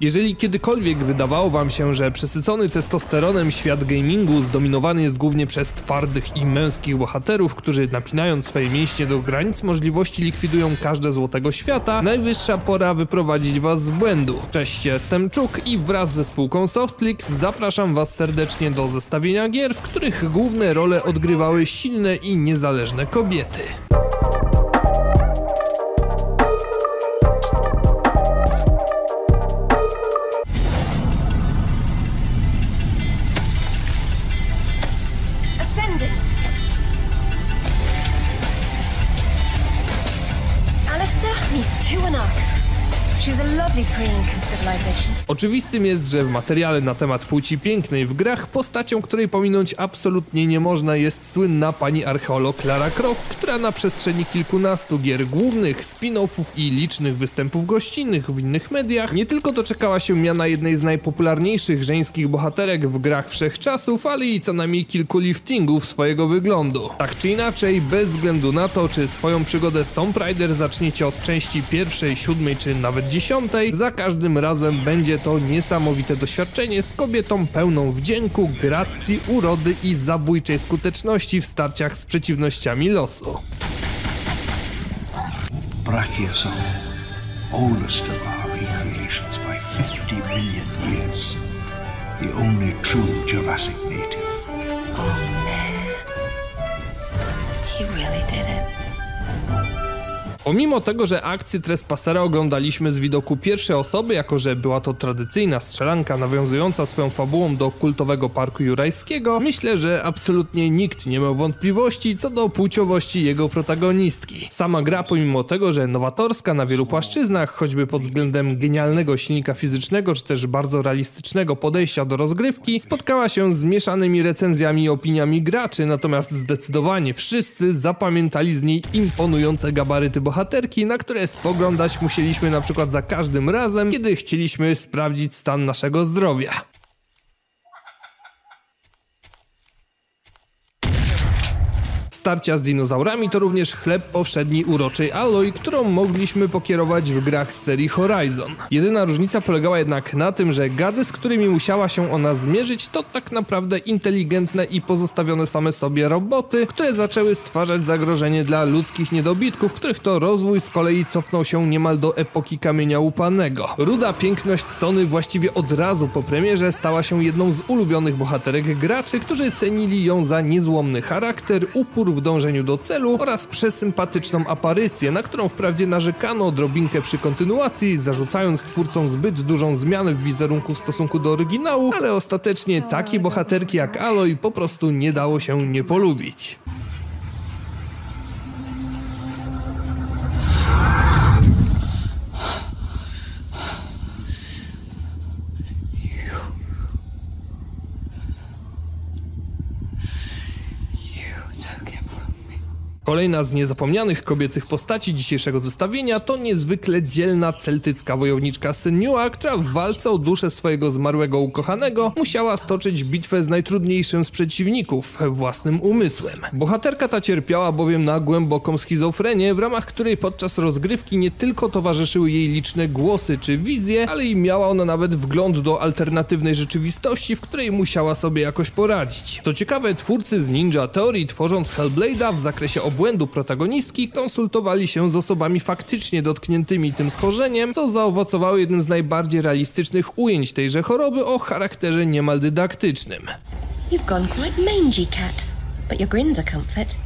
Jeżeli kiedykolwiek wydawało wam się, że przesycony testosteronem świat gamingu zdominowany jest głównie przez twardych i męskich bohaterów, którzy napinając swoje mięśnie do granic możliwości likwidują każde złotego świata, najwyższa pora wyprowadzić was z błędu. Cześć, jestem Czuk i wraz ze spółką Softflix zapraszam was serdecznie do zestawienia gier, w których główne role odgrywały silne i niezależne kobiety. Oczywistym jest, że w materiale na temat płci pięknej w grach postacią, której pominąć absolutnie nie można jest słynna pani archeolog Lara Croft, która na przestrzeni kilkunastu gier głównych, spin-offów i licznych występów gościnnych w innych mediach nie tylko doczekała się miana jednej z najpopularniejszych żeńskich bohaterek w grach wszechczasów, ale i co najmniej kilku liftingów swojego wyglądu. Tak czy inaczej, bez względu na to, czy swoją przygodę z Tomb Raider zaczniecie od części pierwszej, siódmej czy nawet dziesiątej, za każdym razem będzie to niesamowite doświadczenie z kobietą pełną wdzięku, gracji, urody i zabójczej skuteczności w starciach z przeciwnościami losu. Brachiosaur, oldest of our recreations by 50 million years. The only true Jurassic native. He really did it. Pomimo tego, że akcję Trespassera oglądaliśmy z widoku pierwszej osoby, jako że była to tradycyjna strzelanka nawiązująca swoją fabułą do kultowego parku jurajskiego, myślę, że absolutnie nikt nie miał wątpliwości co do płciowości jego protagonistki. Sama gra, pomimo tego, że nowatorska na wielu płaszczyznach, choćby pod względem genialnego silnika fizycznego, czy też bardzo realistycznego podejścia do rozgrywki, spotkała się z mieszanymi recenzjami i opiniami graczy, natomiast zdecydowanie wszyscy zapamiętali z niej imponujące gabaryty bohaterki, na które spoglądać musieliśmy na przykład za każdym razem, kiedy chcieliśmy sprawdzić stan naszego zdrowia. Starcia z dinozaurami to również chleb powszedni uroczej Aloy, którą mogliśmy pokierować w grach z serii Horizon. Jedyna różnica polegała jednak na tym, że gady, z którymi musiała się ona zmierzyć, to tak naprawdę inteligentne i pozostawione same sobie roboty, które zaczęły stwarzać zagrożenie dla ludzkich niedobitków, których to rozwój z kolei cofnął się niemal do epoki kamienia łupanego. Ruda piękność Sony właściwie od razu po premierze stała się jedną z ulubionych bohaterek graczy, którzy cenili ją za niezłomny charakter, upór w dążeniu do celu oraz przesympatyczną aparycję, na którą wprawdzie narzekano odrobinkę przy kontynuacji, zarzucając twórcom zbyt dużą zmianę w wizerunku w stosunku do oryginału, ale ostatecznie takiej bohaterki jak Aloy po prostu nie dało się nie polubić. Kolejna z niezapomnianych kobiecych postaci dzisiejszego zestawienia to niezwykle dzielna celtycka wojowniczka Senua, która w walce o duszę swojego zmarłego ukochanego musiała stoczyć bitwę z najtrudniejszym z przeciwników, własnym umysłem. Bohaterka ta cierpiała bowiem na głęboką schizofrenię, w ramach której podczas rozgrywki nie tylko towarzyszyły jej liczne głosy czy wizje, ale i miała ona nawet wgląd do alternatywnej rzeczywistości, w której musiała sobie jakoś poradzić. Co ciekawe, twórcy z Ninja Theory tworząc Hellblade'a w zakresie obłędu protagonistki konsultowali się z osobami faktycznie dotkniętymi tym schorzeniem, co zaowocowało jednym z najbardziej realistycznych ujęć tejże choroby o charakterze niemal dydaktycznym. You've gone quite mangy, cat. But your grin's a comfort.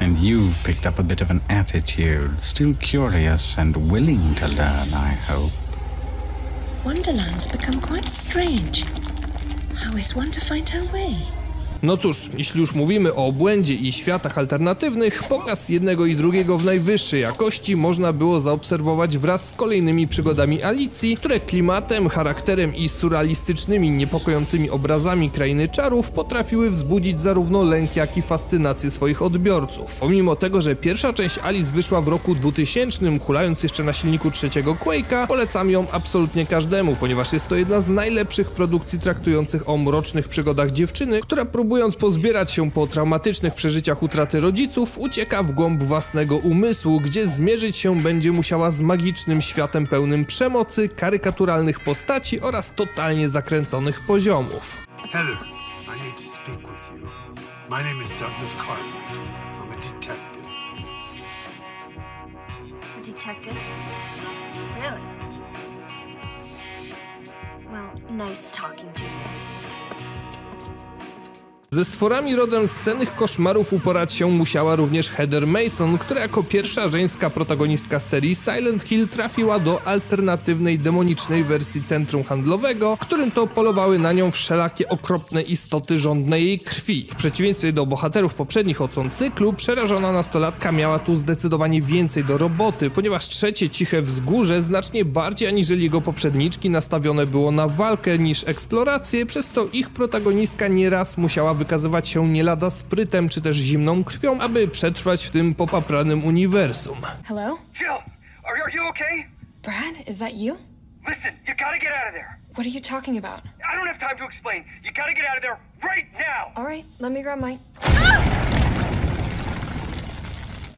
And you've picked up a bit of an attitude, still curious and willing to learn, I hope. Wonderland's become quite strange. How is one to find her way? No cóż, jeśli już mówimy o obłędzie i światach alternatywnych, pokaz jednego i drugiego w najwyższej jakości można było zaobserwować wraz z kolejnymi przygodami Alicji, które klimatem, charakterem i surrealistycznymi, niepokojącymi obrazami krainy czarów potrafiły wzbudzić zarówno lęk, jak i fascynację swoich odbiorców. Pomimo tego, że pierwsza część Alice wyszła w roku 2000, hulając jeszcze na silniku trzeciego Quake'a, polecam ją absolutnie każdemu, ponieważ jest to jedna z najlepszych produkcji traktujących o mrocznych przygodach dziewczyny, która próbuje próbując pozbierać się po traumatycznych przeżyciach utraty rodziców, ucieka w głąb własnego umysłu, gdzie zmierzyć się będzie musiała z magicznym światem pełnym przemocy, karykaturalnych postaci oraz totalnie zakręconych poziomów. Heather, I need to speak with you. My name is Douglas Cartwright. I'm a detective. A detective? Really? Well, nice talking to you. Ze stworami rodem z koszmarów uporać się musiała również Heather Mason, która jako pierwsza żeńska protagonistka serii Silent Hill trafiła do alternatywnej demonicznej wersji centrum handlowego, w którym to polowały na nią wszelakie okropne istoty żądne jej krwi. W przeciwieństwie do bohaterów poprzednich odsłon cyklu, przerażona nastolatka miała tu zdecydowanie więcej do roboty, ponieważ trzecie ciche wzgórze znacznie bardziej aniżeli jego poprzedniczki nastawione było na walkę niż eksplorację, przez co ich protagonistka nieraz musiała wykazywać się nie lada sprytem czy też zimną krwią, aby przetrwać w tym popapranym uniwersum. Hello? Jill, are, are you okay? Brad, is that you? Listen, you gotta get out of there. What are you talking about? I don't have time to explain. You gotta get out of there right now. All right, let me grab my.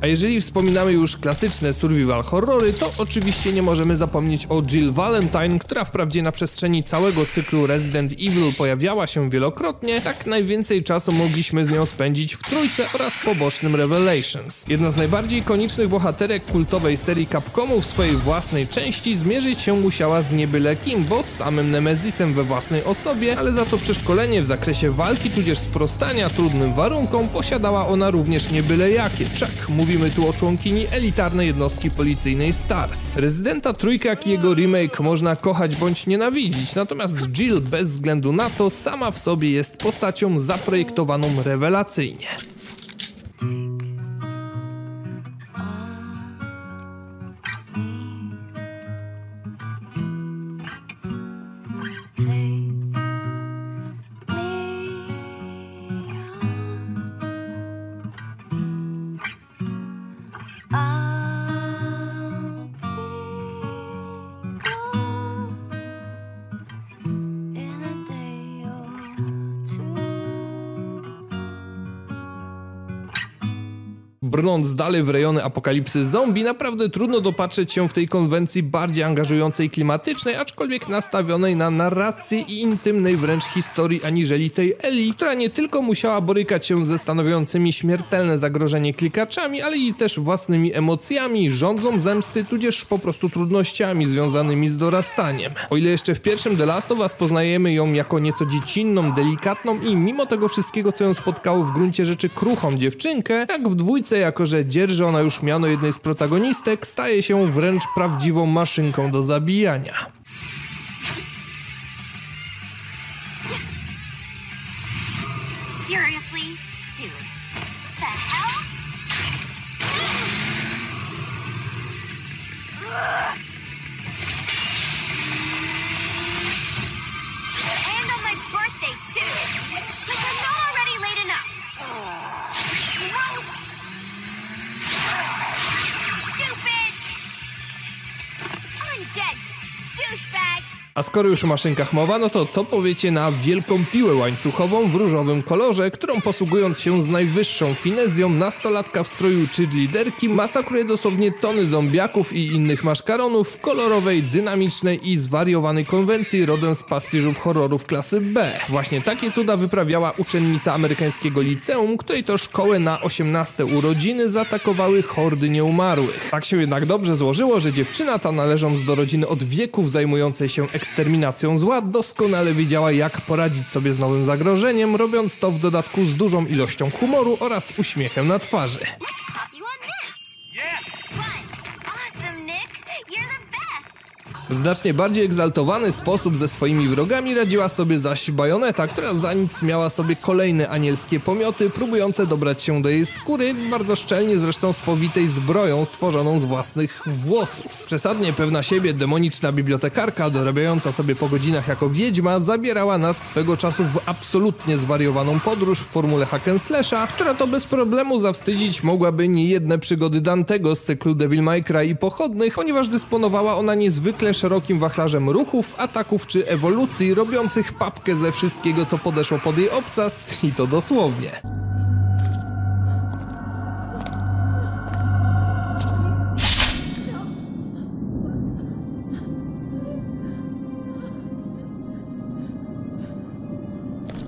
A jeżeli wspominamy już klasyczne survival horrory, to oczywiście nie możemy zapomnieć o Jill Valentine, która wprawdzie na przestrzeni całego cyklu Resident Evil pojawiała się wielokrotnie, tak najwięcej czasu mogliśmy z nią spędzić w trójce oraz pobocznym Revelations. Jedna z najbardziej ikonicznych bohaterek kultowej serii Capcomu w swojej własnej części zmierzyć się musiała z niebyle kim, bo z samym Nemezisem we własnej osobie, ale za to przeszkolenie w zakresie walki tudzież sprostania trudnym warunkom posiadała ona również niebyle jakie. Wszak mówimy tu o członkini elitarnej jednostki policyjnej STARS. Rezydenta Trójka, i jego remake można kochać bądź nienawidzić, natomiast Jill bez względu na to sama w sobie jest postacią zaprojektowaną rewelacyjnie. Brnąc dalej w rejony apokalipsy zombie, naprawdę trudno dopatrzeć się w tej konwencji bardziej angażującej klimatycznej, aczkolwiek nastawionej na narrację i intymnej wręcz historii aniżeli tej Eli, która nie tylko musiała borykać się ze stanowiącymi śmiertelne zagrożenie klikaczami, ale i też własnymi emocjami, rządzą zemsty, tudzież po prostu trudnościami związanymi z dorastaniem. O ile jeszcze w pierwszym The Last of Us poznajemy ją jako nieco dziecinną, delikatną i mimo tego wszystkiego, co ją spotkało w gruncie rzeczy kruchą dziewczynkę, tak w dwójce, jako że dzierży ona już miano jednej z protagonistek, staje się wręcz prawdziwą maszynką do zabijania. Seriously? dead douchebag. A skoro już o maszynkach mowa, no to co powiecie na wielką piłę łańcuchową w różowym kolorze, którą posługując się z najwyższą finezją, nastolatka w stroju cheerleaderki masakruje dosłownie tony zombiaków i innych maszkaronów w kolorowej, dynamicznej i zwariowanej konwencji rodem z pastiżów horrorów klasy B. Właśnie takie cuda wyprawiała uczennica amerykańskiego liceum, której to szkołę na 18 urodziny zaatakowały hordy nieumarłych. Tak się jednak dobrze złożyło, że dziewczyna ta należąc do rodziny od wieków zajmującej się eksterminacją zła, doskonale wiedziała jak poradzić sobie z nowym zagrożeniem, robiąc to w dodatku z dużą ilością humoru oraz uśmiechem na twarzy. W znacznie bardziej egzaltowany sposób ze swoimi wrogami radziła sobie zaś Bajoneta, która za nic miała sobie kolejne anielskie pomioty, próbujące dobrać się do jej skóry, bardzo szczelnie zresztą spowitej zbroją stworzoną z własnych włosów. Przesadnie pewna siebie demoniczna bibliotekarka, dorabiająca sobie po godzinach jako wiedźma, zabierała nas swego czasu w absolutnie zwariowaną podróż w formule hack and slasha, która to bez problemu zawstydzić mogłaby niejedne przygody Dantego z cyklu Devil May Cry i pochodnych, ponieważ dysponowała ona niezwykle szerokim wachlarzem ruchów, ataków czy ewolucji, robiących papkę ze wszystkiego, co podeszło pod jej obcas i to dosłownie.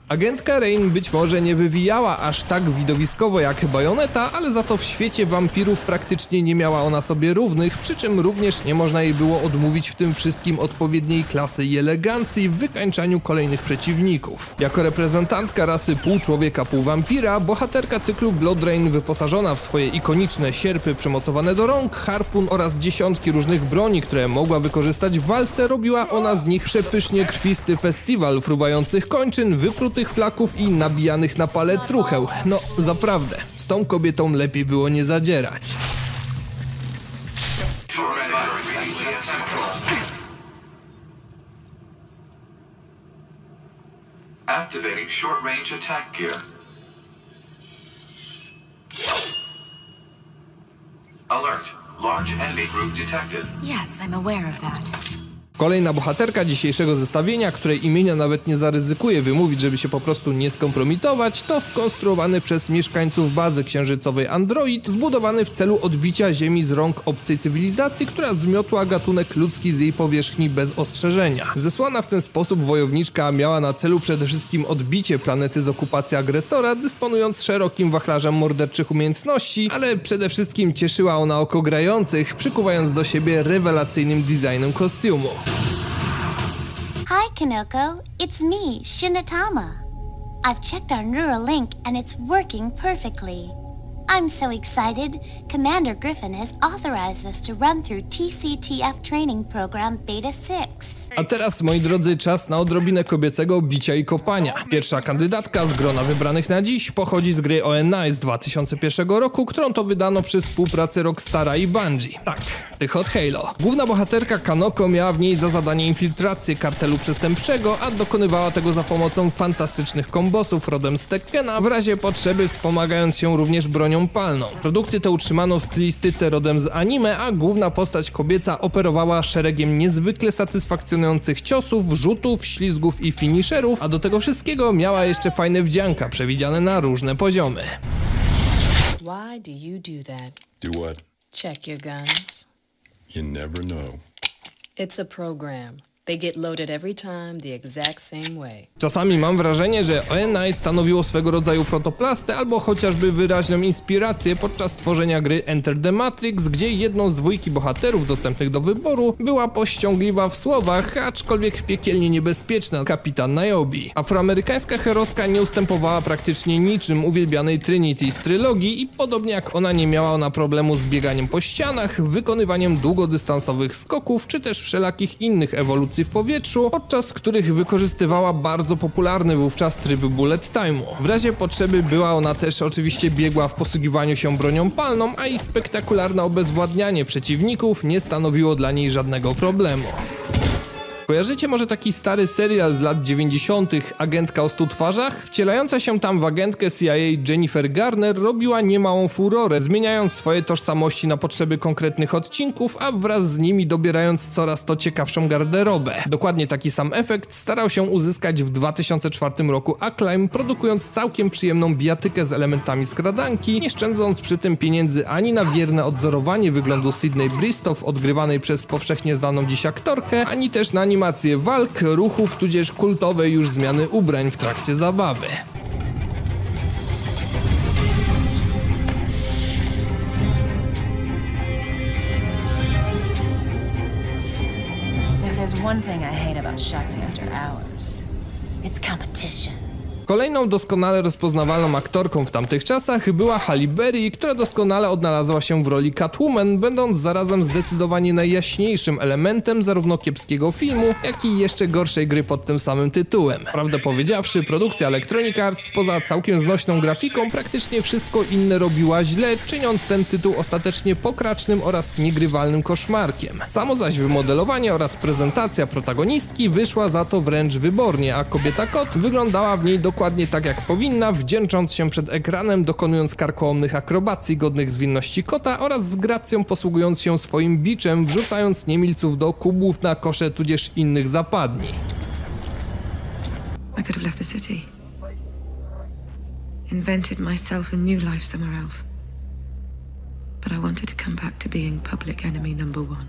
Agentka Rain być może nie wywijała aż tak widowiskowo jak Bajoneta, ale za to w świecie wampirów praktycznie nie miała ona sobie równych, przy czym również nie można jej było odmówić w tym wszystkim odpowiedniej klasy i elegancji w wykańczaniu kolejnych przeciwników. Jako reprezentantka rasy pół człowieka, pół wampira, bohaterka cyklu Blood Rain wyposażona w swoje ikoniczne sierpy przymocowane do rąk, harpun oraz dziesiątki różnych broni, które mogła wykorzystać w walce, robiła ona z nich przepysznie krwisty festiwal fruwających kończyn, wyprutych flaków i nabijanych na pale trucheł. No, zaprawdę, z tą kobietą lepiej było nie zadzierać. Activating short range attack gear. Alert. Large enemy group detected. Yes, I'm aware of that. Kolejna bohaterka dzisiejszego zestawienia, której imienia nawet nie zaryzykuję wymówić, żeby się po prostu nie skompromitować, to skonstruowany przez mieszkańców bazy księżycowej android, zbudowany w celu odbicia Ziemi z rąk obcej cywilizacji, która zmiotła gatunek ludzki z jej powierzchni bez ostrzeżenia. Zesłana w ten sposób wojowniczka miała na celu przede wszystkim odbicie planety z okupacji agresora, dysponując szerokim wachlarzem morderczych umiejętności, ale przede wszystkim cieszyła ona oko grających, przykuwając do siebie rewelacyjnym designem kostiumu. Hi, Kanoko. It's me, Shinatama. I've checked our neural link and it's working perfectly. I'm so excited. Commander Griffin has authorized us to run through TCTF training program Beta 6. A teraz, moi drodzy, czas na odrobinę kobiecego bicia i kopania. Pierwsza kandydatka z grona wybranych na dziś pochodzi z gry ONI z 2001 roku, którą to wydano przy współpracy Rockstara i Bungie. Tak, The Hot Halo. Główna bohaterka Kanoko miała w niej za zadanie infiltrację kartelu przestępczego, a dokonywała tego za pomocą fantastycznych kombosów rodem z Tekkena, w razie potrzeby wspomagając się również bronią palną. Produkcję tę utrzymano w stylistyce rodem z anime, a główna postać kobieca operowała szeregiem niezwykle satysfakcjonujących ciosów, rzutów, ślizgów i finisherów, a do tego wszystkiego miała jeszcze fajne wdzianka przewidziane na różne poziomy. Why do you do that? Do what? Check your guns. You never know. It's a program. Czasami mam wrażenie, że ONI stanowiło swego rodzaju protoplastę albo chociażby wyraźną inspirację podczas tworzenia gry Enter the Matrix, gdzie jedną z dwójki bohaterów dostępnych do wyboru była pościągliwa w słowach, aczkolwiek piekielnie niebezpieczna kapitan Niobe. Afroamerykańska heroska nie ustępowała praktycznie niczym uwielbianej Trinity z trylogii i podobnie jak ona nie miała ona problemu z bieganiem po ścianach, wykonywaniem długodystansowych skoków czy też wszelakich innych ewolucji w powietrzu, podczas których wykorzystywała bardzo popularny wówczas tryb bullet time'u. W razie potrzeby była ona też oczywiście biegła w posługiwaniu się bronią palną, a i spektakularne obezwładnianie przeciwników nie stanowiło dla niej żadnego problemu. Kojarzycie może taki stary serial z lat 90. Agentka o stu twarzach? Wcielająca się tam w agentkę CIA Jennifer Garner robiła niemałą furorę, zmieniając swoje tożsamości na potrzeby konkretnych odcinków, a wraz z nimi dobierając coraz to ciekawszą garderobę. Dokładnie taki sam efekt starał się uzyskać w 2004 roku Acclaim, produkując całkiem przyjemną bijatykę z elementami skradanki, nie szczędząc przy tym pieniędzy ani na wierne odzorowanie wyglądu Sydney Bristow odgrywanej przez powszechnie znaną dziś aktorkę, ani też na animację walk, ruchów, tudzież kultowej już zmiany ubrań w trakcie zabawy. If there's one thing I hate about shopping after hours, it's competition. Kolejną doskonale rozpoznawalną aktorką w tamtych czasach była Halle Berry, która doskonale odnalazła się w roli Catwoman, będąc zarazem zdecydowanie najjaśniejszym elementem zarówno kiepskiego filmu, jak i jeszcze gorszej gry pod tym samym tytułem. Prawdę powiedziawszy, produkcja Electronic Arts poza całkiem znośną grafiką praktycznie wszystko inne robiła źle, czyniąc ten tytuł ostatecznie pokracznym oraz niegrywalnym koszmarkiem. Samo zaś wymodelowanie oraz prezentacja protagonistki wyszła za to wręcz wybornie, a kobieta kot wyglądała w niej dokładnie dokładnie tak jak powinna, wdzięcząc się przed ekranem, dokonując karkołomnych akrobacji godnych zwinności kota oraz z gracją posługując się swoim biczem, wrzucając niemilców do kubów na kosze tudzież innych zapadni. I could have left the city. Invented myself a new life somewhere else. But I wanted to come back to being public enemy number one.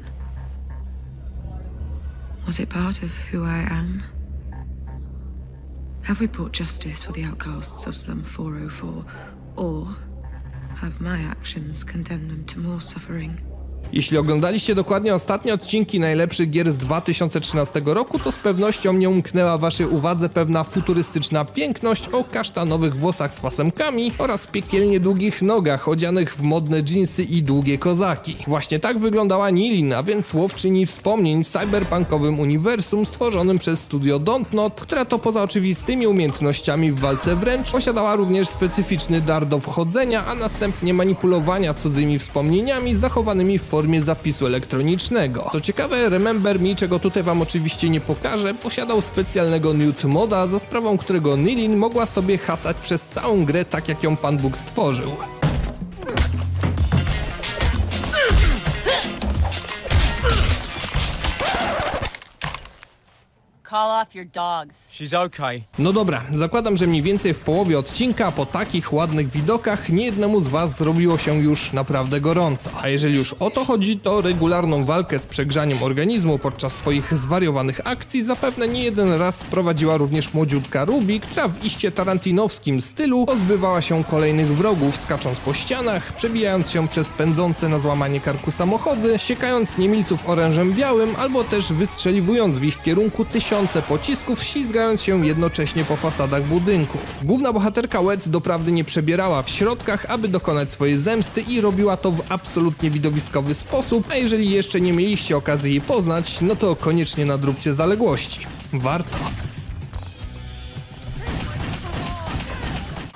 Was it part of who I am? Have we brought justice for the outcasts of Slum 404? Or have my actions condemned them to more suffering? Jeśli oglądaliście dokładnie ostatnie odcinki najlepszych gier z 2013 roku, to z pewnością nie umknęła waszej uwadze pewna futurystyczna piękność o kasztanowych włosach z pasemkami oraz piekielnie długich nogach odzianych w modne dżinsy i długie kozaki. Właśnie tak wyglądała Nilin, a więc łowczyni wspomnień w cyberpunkowym uniwersum stworzonym przez studio Dontnod, która to poza oczywistymi umiejętnościami w walce wręcz posiadała również specyficzny dar do wchodzenia, a następnie manipulowania cudzymi wspomnieniami zachowanymi w formie zapisu elektronicznego. Co ciekawe, Remember Me, czego tutaj wam oczywiście nie pokażę, posiadał specjalnego nude moda, za sprawą którego Nilin mogła sobie hasać przez całą grę tak jak ją Pan Bóg stworzył. Call off your dogs. She's okay. No dobra, zakładam, że mniej więcej w połowie odcinka po takich ładnych widokach niejednemu z was zrobiło się już naprawdę gorąco. A jeżeli już o to chodzi, to regularną walkę z przegrzaniem organizmu podczas swoich zwariowanych akcji zapewne nie jeden raz prowadziła również młodziutka Ruby, która w iście tarantinowskim stylu pozbywała się kolejnych wrogów, skacząc po ścianach, przebijając się przez pędzące na złamanie karku samochody, siekając niemilców orężem białym, albo też wystrzeliwując w ich kierunku tysiące pocisków, ślizgając się jednocześnie po fasadach budynków. Główna bohaterka Wet doprawdy nie przebierała w środkach, aby dokonać swojej zemsty i robiła to w absolutnie widowiskowy sposób, a jeżeli jeszcze nie mieliście okazji jej poznać, no to koniecznie nadróbcie zaległości. Warto.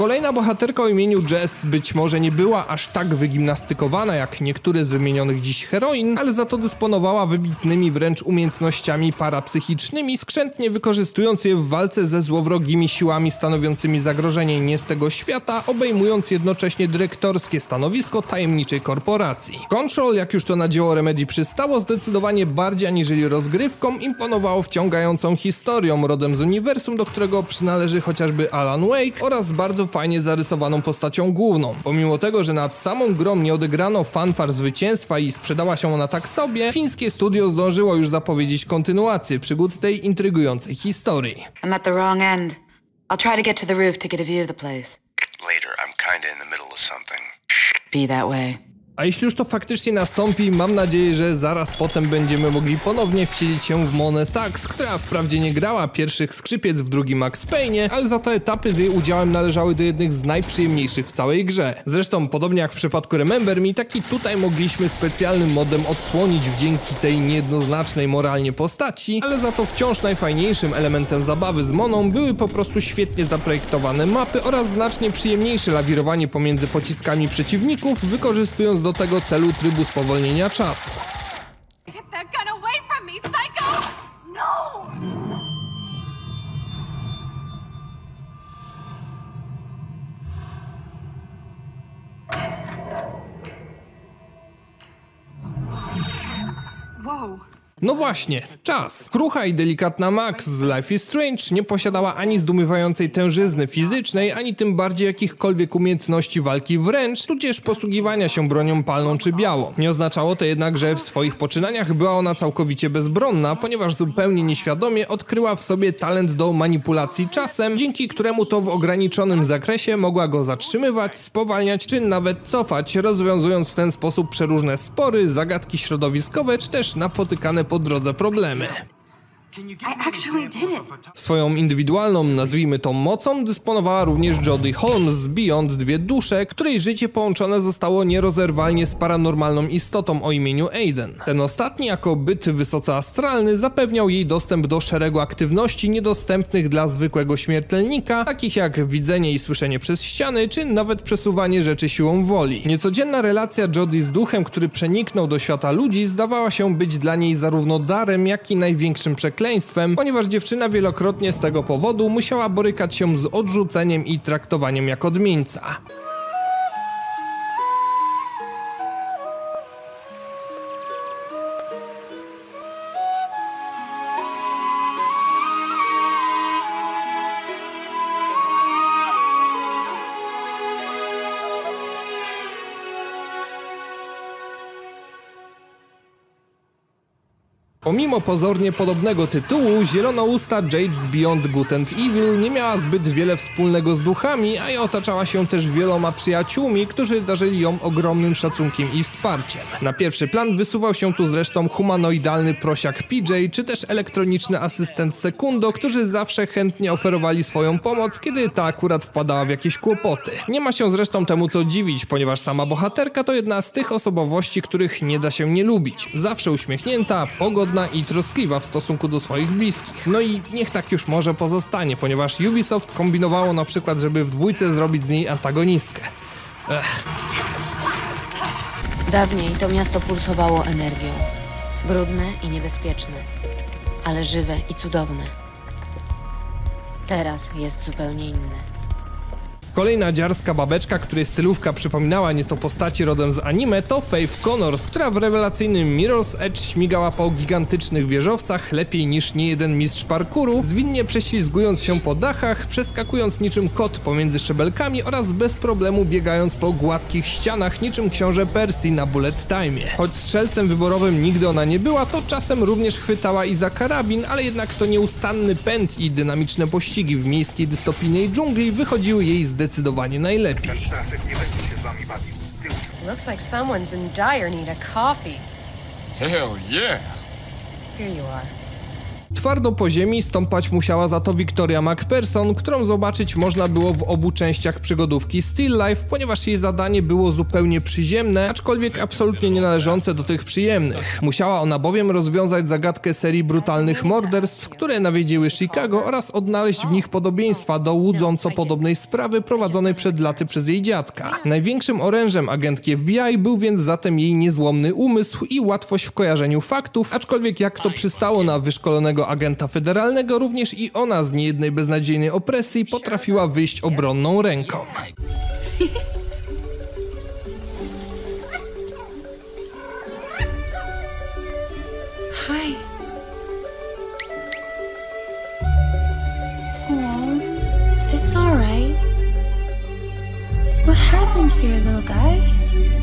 Kolejna bohaterka o imieniu Jess być może nie była aż tak wygimnastykowana jak niektóre z wymienionych dziś heroin, ale za to dysponowała wybitnymi wręcz umiejętnościami parapsychicznymi, skrzętnie wykorzystując je w walce ze złowrogimi siłami stanowiącymi zagrożenie nie z tego świata, obejmując jednocześnie dyrektorskie stanowisko tajemniczej korporacji. Control, jak już to na dzieło Remedy przystało, zdecydowanie bardziej aniżeli rozgrywką imponowało wciągającą historią rodem z uniwersum, do którego przynależy chociażby Alan Wake oraz bardzo fajnie zarysowaną postacią główną. Pomimo tego, że nad samą grą nie odegrano fanfar zwycięstwa i sprzedała się ona tak sobie, fińskie studio zdążyło już zapowiedzieć kontynuację przygód tej intrygującej historii. I'm at the wrong end. I'll try to get to the roof to get a view of the place. Later, I'm kinda in the middle of something. Be that way. A jeśli już to faktycznie nastąpi, mam nadzieję, że zaraz potem będziemy mogli ponownie wcielić się w Monę Sachs, która wprawdzie nie grała pierwszych skrzypiec w drugim Max Payne, ale za to etapy z jej udziałem należały do jednych z najprzyjemniejszych w całej grze. Zresztą, podobnie jak w przypadku Remember Me, tak i tutaj mogliśmy specjalnym modem odsłonić wdzięki tej niejednoznacznej moralnie postaci, ale za to wciąż najfajniejszym elementem zabawy z Moną były po prostu świetnie zaprojektowane mapy oraz znacznie przyjemniejsze lawirowanie pomiędzy pociskami przeciwników, wykorzystując do tego celu trybu spowolnienia czasu. No! Whoa. No właśnie, czas. Krucha i delikatna Max z Life is Strange nie posiadała ani zdumiewającej tężyzny fizycznej, ani tym bardziej jakichkolwiek umiejętności walki wręcz, tudzież posługiwania się bronią palną czy białą. Nie oznaczało to jednak, że w swoich poczynaniach była ona całkowicie bezbronna, ponieważ zupełnie nieświadomie odkryła w sobie talent do manipulacji czasem, dzięki któremu to w ograniczonym zakresie mogła go zatrzymywać, spowalniać czy nawet cofać, rozwiązując w ten sposób przeróżne spory, zagadki środowiskowe czy też napotykane po drodze problemy. Swoją indywidualną, nazwijmy to mocą, dysponowała również Jodie Holmes z Beyond Dwie Dusze, której życie połączone zostało nierozerwalnie z paranormalną istotą o imieniu Aiden. Ten ostatni, jako byt wysoce astralny, zapewniał jej dostęp do szeregu aktywności niedostępnych dla zwykłego śmiertelnika, takich jak widzenie i słyszenie przez ściany, czy nawet przesuwanie rzeczy siłą woli. Niecodzienna relacja Jodie z duchem, który przeniknął do świata ludzi, zdawała się być dla niej zarówno darem, jak i największym przekleństwem, przekleństwem, ponieważ dziewczyna wielokrotnie z tego powodu musiała borykać się z odrzuceniem i traktowaniem jak odmieńca. Pomimo pozornie podobnego tytułu, zielonousta Jade's Beyond Good and Evil nie miała zbyt wiele wspólnego z duchami, a i otaczała się też wieloma przyjaciółmi, którzy darzyli ją ogromnym szacunkiem i wsparciem. Na pierwszy plan wysuwał się tu zresztą humanoidalny prosiak PJ, czy też elektroniczny asystent Sekundo, którzy zawsze chętnie oferowali swoją pomoc, kiedy ta akurat wpadała w jakieś kłopoty. Nie ma się zresztą temu co dziwić, ponieważ sama bohaterka to jedna z tych osobowości, których nie da się nie lubić. Zawsze uśmiechnięta, pogodna, i troskliwa w stosunku do swoich bliskich. No i niech tak już może pozostanie, ponieważ Ubisoft kombinowało na przykład, żeby w dwójce zrobić z niej antagonistkę. Ech. Dawniej to miasto pulsowało energią. Brudne i niebezpieczne, ale żywe i cudowne. Teraz jest zupełnie inne. Kolejna dziarska babeczka, której stylówka przypominała nieco postaci rodem z anime, to Faith Connors, która w rewelacyjnym Mirror's Edge śmigała po gigantycznych wieżowcach lepiej niż niejeden mistrz parkouru, zwinnie prześlizgując się po dachach, przeskakując niczym kot pomiędzy szczebelkami oraz bez problemu biegając po gładkich ścianach niczym książę Persji na bullet time. Choć strzelcem wyborowym nigdy ona nie była, to czasem również chwytała i za karabin, ale jednak to nieustanny pęd i dynamiczne pościgi w miejskiej dystopijnej dżungli wychodziły jej z zdecydowanie najlepiej. Looks like someone's in dire need of coffee. Hell yeah! Here you are. Twardo po ziemi stąpać musiała za to Victoria McPherson, którą zobaczyć można było w obu częściach przygodówki Still Life, ponieważ jej zadanie było zupełnie przyziemne, aczkolwiek absolutnie nie należące do tych przyjemnych. Musiała ona bowiem rozwiązać zagadkę serii brutalnych morderstw, które nawiedziły Chicago oraz odnaleźć w nich podobieństwa do łudząco podobnej sprawy prowadzonej przed laty przez jej dziadka. Największym orężem agentki FBI był więc zatem jej niezłomny umysł i łatwość w kojarzeniu faktów, aczkolwiek jak to przystało na wyszkolonego agenta federalnego, również i ona z niejednej beznadziejnej opresji potrafiła wyjść obronną ręką. What happened here, little guy?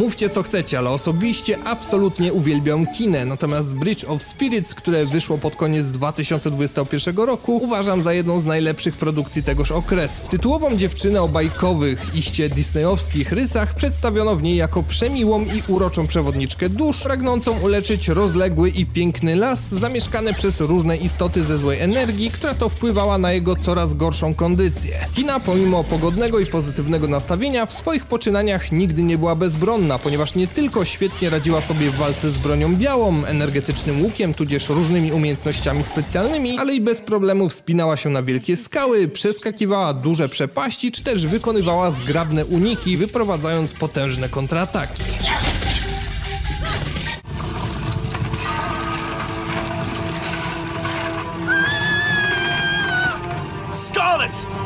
Mówcie co chcecie, ale osobiście absolutnie uwielbiam kinę, natomiast Bridge of Spirits, które wyszło pod koniec 2021 roku, uważam za jedną z najlepszych produkcji tegoż okresu. Tytułową dziewczynę o bajkowych, iście disneyowskich rysach przedstawiono w niej jako przemiłą i uroczą przewodniczkę dusz, pragnącą uleczyć rozległy i piękny las zamieszkany przez różne istoty ze złej energii, która to wpływała na jego coraz gorszą kondycję. Kina pomimo pogodnego i pozytywnego nastawienia w swoich poczynaniach nigdy nie była bezbronna, ponieważ nie tylko świetnie radziła sobie w walce z bronią białą, energetycznym łukiem, tudzież różnymi umiejętnościami specjalnymi, ale i bez problemu wspinała się na wielkie skały, przeskakiwała duże przepaści, czy też wykonywała zgrabne uniki, wyprowadzając potężne kontrataki.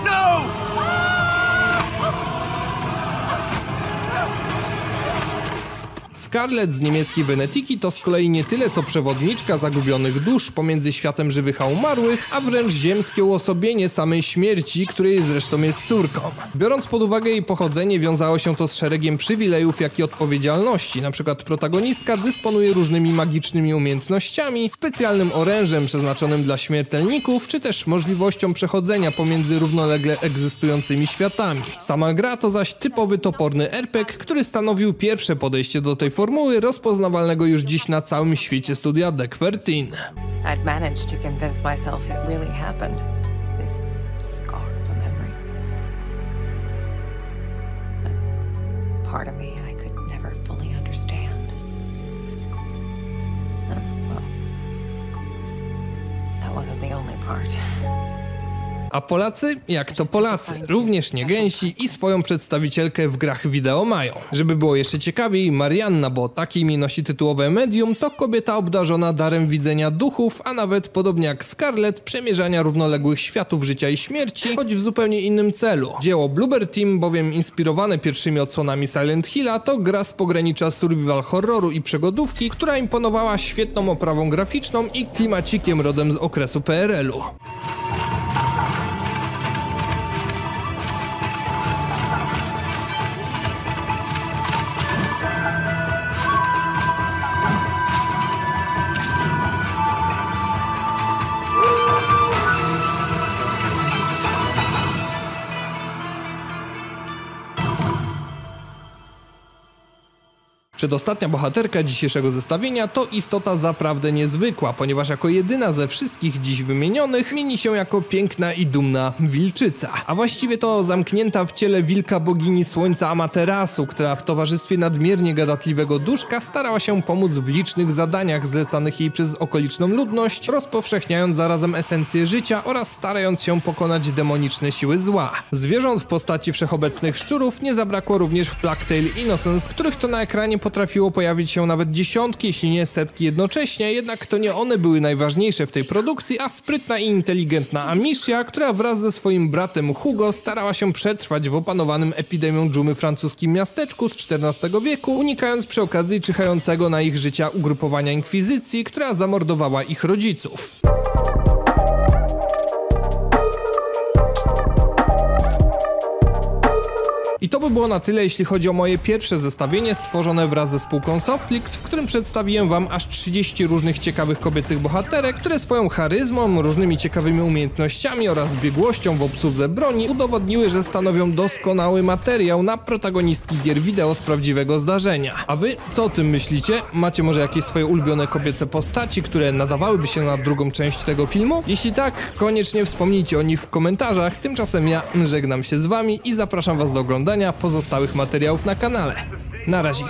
No! Scarlett z niemieckiej Venetiki to z kolei nie tyle co przewodniczka zagubionych dusz pomiędzy światem żywych a umarłych, a wręcz ziemskie uosobienie samej śmierci, której zresztą jest córką. Biorąc pod uwagę jej pochodzenie, wiązało się to z szeregiem przywilejów, jak i odpowiedzialności. Na przykład protagonistka dysponuje różnymi magicznymi umiejętnościami, specjalnym orężem przeznaczonym dla śmiertelników, czy też możliwością przechodzenia pomiędzy równolegle egzystującymi światami. Sama gra to zaś typowy toporny RPG, który stanowił pierwsze podejście do tej formuły rozpoznawalnego już dziś na całym świecie studia Deck 13. To wasn't the only part. A Polacy, jak to Polacy, również nie gęsi i swoją przedstawicielkę w grach wideo mają. Żeby było jeszcze ciekawiej, Marianna, bo takie imię nosi tytułowe medium, to kobieta obdarzona darem widzenia duchów, a nawet podobnie jak Scarlett, przemierzania równoległych światów życia i śmierci, choć w zupełnie innym celu. Dzieło Bloober Team, bowiem inspirowane pierwszymi odsłonami Silent Hilla, to gra z pogranicza survival horroru i przygodówki, która imponowała świetną oprawą graficzną i klimacikiem rodem z okresu PRL-u. Przedostatnia bohaterka dzisiejszego zestawienia to istota zaprawdę niezwykła, ponieważ jako jedyna ze wszystkich dziś wymienionych mieni się jako piękna i dumna wilczyca. A właściwie to zamknięta w ciele wilka bogini słońca Amaterasu, która w towarzystwie nadmiernie gadatliwego duszka starała się pomóc w licznych zadaniach zlecanych jej przez okoliczną ludność, rozpowszechniając zarazem esencję życia oraz starając się pokonać demoniczne siły zła. Zwierząt w postaci wszechobecnych szczurów nie zabrakło również w Plague Tale Innocence, których to na ekranie potrafiło pojawić się nawet dziesiątki, jeśli nie setki jednocześnie, jednak to nie one były najważniejsze w tej produkcji, a sprytna i inteligentna Amicia, która wraz ze swoim bratem Hugo starała się przetrwać w opanowanym epidemią dżumy francuskim miasteczku z XIV wieku, unikając przy okazji czyhającego na ich życia ugrupowania inkwizycji, która zamordowała ich rodziców. I to by było na tyle, jeśli chodzi o moje pierwsze zestawienie stworzone wraz ze spółką Softflix, w którym przedstawiłem wam aż 30 różnych ciekawych kobiecych bohaterek, które swoją charyzmą, różnymi ciekawymi umiejętnościami oraz biegłością w obsłudze broni udowodniły, że stanowią doskonały materiał na protagonistki gier wideo z prawdziwego zdarzenia. A wy co o tym myślicie? Macie może jakieś swoje ulubione kobiece postaci, które nadawałyby się na drugą część tego filmu? Jeśli tak, koniecznie wspomnijcie o nich w komentarzach. Tymczasem ja żegnam się z wami i zapraszam was do oglądania pozostałych materiałów na kanale. Na razie.